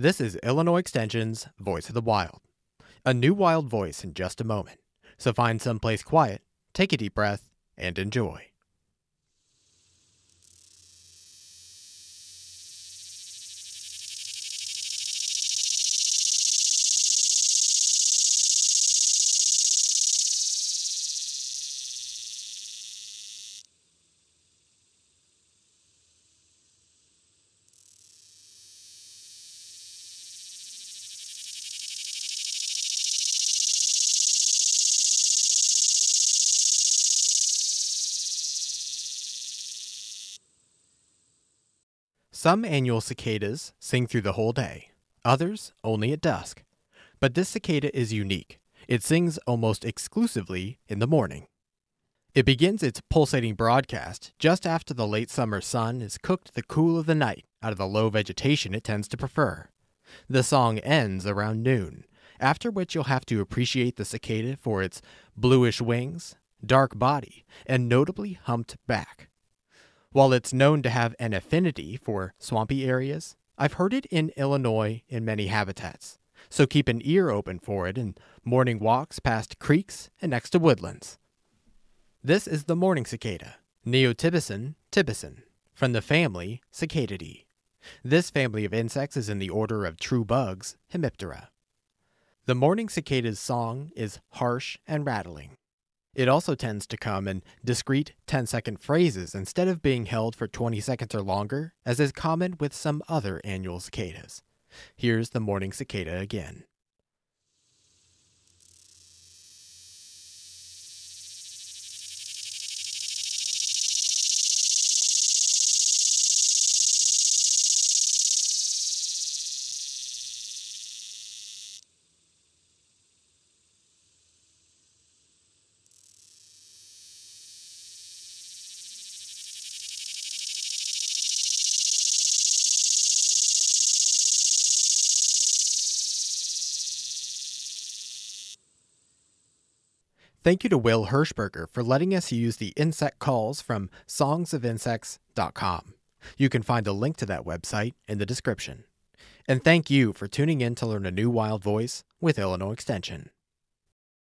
This is Illinois Extension's Voice of the Wild. A new wild voice in just a moment. So find someplace quiet, take a deep breath, and enjoy. Some annual cicadas sing through the whole day, others only at dusk. But this cicada is unique. It sings almost exclusively in the morning. It begins its pulsating broadcast just after the late summer sun has cooked the cool of the night out of the low vegetation it tends to prefer. The song ends around noon, after which you'll have to appreciate the cicada for its bluish wings, dark body, and notably humped back. While it's known to have an affinity for swampy areas, I've heard it in Illinois in many habitats, so keep an ear open for it in morning walks past creeks and next to woodlands. This is the morning cicada, Neotibicen tibicen, from the family Cicadidae. This family of insects is in the order of true bugs, Hemiptera. The morning cicada's song is harsh and rattling. It also tends to come in discrete 10 second phrases instead of being held for 20 seconds or longer, as is common with some other annual cicadas. Here's the morning cicada again. Thank you to Wil Hershberger for letting us use the insect calls from songsofinsects.com. You can find a link to that website in the description. And thank you for tuning in to learn a new wild voice with Illinois Extension.